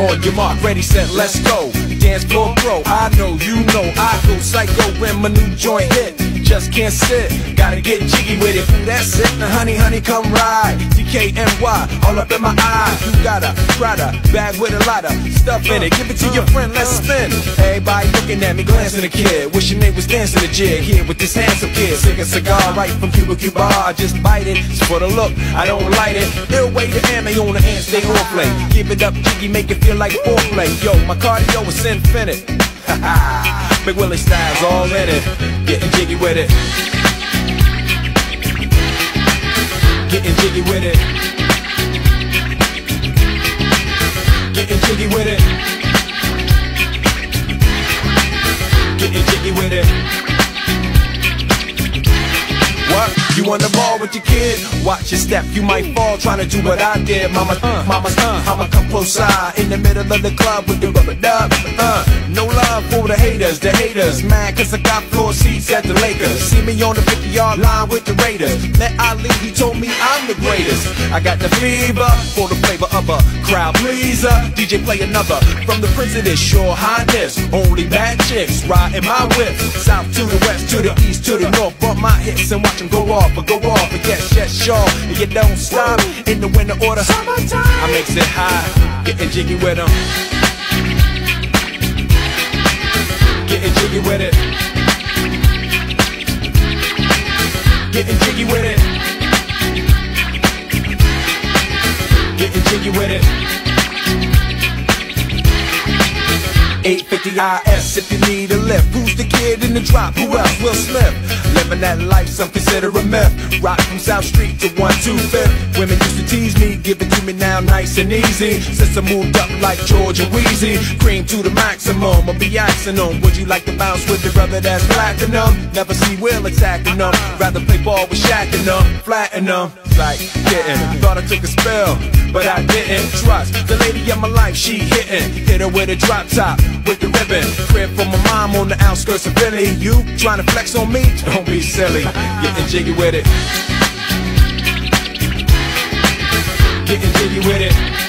On your mark, ready, set, let's go. Dance floor pro, I know, you know, I go psycho when my new joint hit. Just can't sit, gotta get jiggy with it. That's it, now honey, honey, come ride. DKNY, all up in my eyes. You got a Prada bag with a lot of stuff in it. Give it to your friend, let's spin. Everybody looking at me, glancing a kid. Wishing they was dancing a jig here with this handsome kid. Sick a cigar right from Cuba Cuba. I just bite it. It's for the look, I don't light it. Ill way to ammo on the hand, stay on play. Give it up, jiggy, make it feel like foreplay. Yo, my cardio is infinite. Big Willie styles all in it. Getting jiggy with it. Getting jiggy with it. Getting jiggy with it. Getting jiggy with it. You on the ball with your kid? Watch your step, you might fall trying to do what I did. Mama, uh, mama, uh, I'ma come close side in the middle of the club with the rubber dub. Uh, no love for the haters, the haters. Mad cause I got floor seats at the Lakers. See me on the 50 yard line with the Raiders. Met Ali, he told me I'm the greatest. I got the fever for the flavor of a crowd pleaser. DJ play another from the president, sure highness. Only bad chicks riding my whip. South to the west, to the east, to the north. Bump my hips and watch them go off, but go off. But yes, yes, sure. And you don't stop in the winter order. I makes it high, getting jiggy with them. Getting jiggy with it. Getting jiggy with it. Getting jiggy with it. 850 IS if you need a lift. Who's the kid in the drop? Who else? Will slip? Living that life, some consider a myth. Rock from South Street to 125th. Women used to tease me, give it to me now nice and easy. Since I moved up like Georgia Wheezy, cream to the maximum. I'll be axing them. Would you like to bounce with your brother that's platinum? Never see Will attacking them. Rather play ball with Shaq and them, flatten them. Like getting, thought I took a spell, but I didn't trust the lady of my life. She hitting, hit her with a drop top with the ribbon. Crib for my mom on the outskirts of Philly. You trying to flex on me? Don't be silly. Getting jiggy with it. Getting jiggy with it.